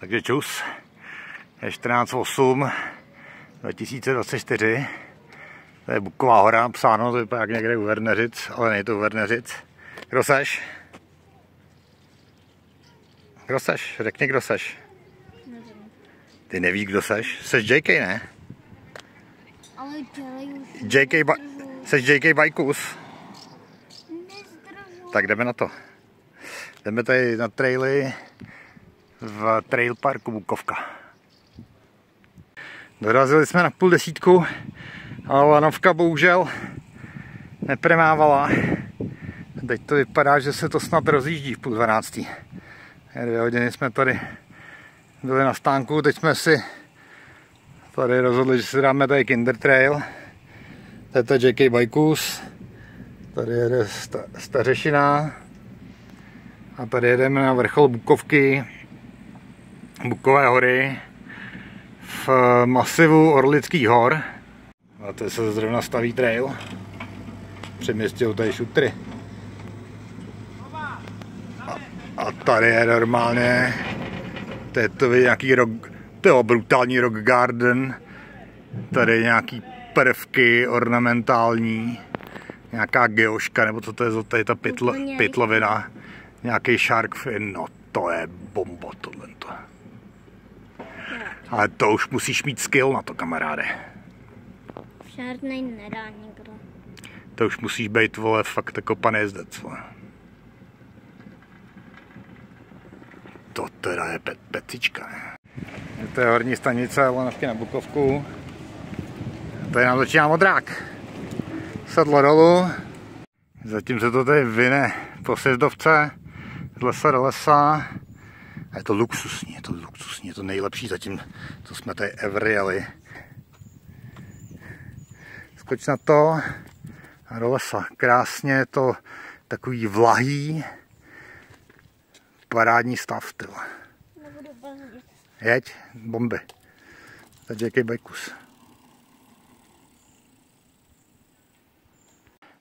Takže čus, je 14.8 2024. To je Buková hora, psáno, to vypadá jak někde u Verneřic, ale není to u Verneřic. Kdo seš? Kdo seš? Řekni, kdo seš. Ty nevíš, kdo seš? Seš JK, ne? Ale. JK, ba- seš JK Bajkus? Tak jdeme na to. Jdeme tady na traily v Trail Parku Bukovka. Dorazili jsme na půl desítku, ale lanovka bohužel nepremávala. Teď to vypadá, že se to snad rozjíždí v půl dvanáctý. Dvě hodiny jsme tady byli na stánku, teď jsme si tady rozhodli, že si dáme tady Kinder Trail. To je to JK Bajkus. Tady jede sta, Stařešina. A tady jedeme na vrchol Bukovky, Bukové hory v masivu Orlických hor. A to se zrovna staví trail. Přemístil tady šutry. A, a tady je normálně to je to nějaký rock, to je brutální rock garden. Tady je nějaký prvky ornamentální. Nějaká geoška, nebo co to je, to je ta pytlo, Úplně. pytlovina. Nějaký shark fin, no to je bomba tohle. Ale to už musíš mít skill na to, kamaráde. Žádnej nedá nikdo. To už musíš být, vole, fakt jako pan jezdec, vole. To teda je pet, petička, ne? To je horní stanice Lanovky na Bukovku. Tady nám začíná modrák. Sedlo dolů. Zatím se to tady vyne po sjezdovce z lesa do lesa. A je to luxusní, je to luxusní, je to nejlepší zatím, co jsme tady ever jeli. Skoč na to a do lesa. Krásně je to takový vlahý, parádní stav, ty vole. Nebudu brzdit. Jeď, bomby. Takže jaký bajkus.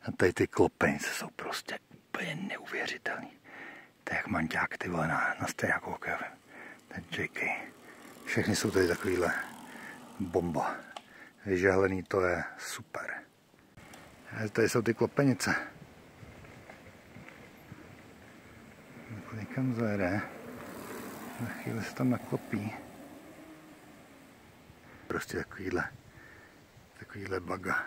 A tady ty klopenice jsou prostě úplně neuvěřitelný. To je jak manťák, ty vole, na, na stejáku. Ten JK. Všechny jsou tady takovýhle bomba. Vyžehlený, to je super. A tady jsou ty klopenice. Jako někam zajede. Za chvíli se tam naklopí. Prostě takovýhle, takovýhle baga.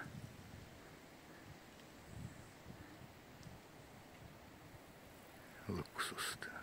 Luxus. Teda.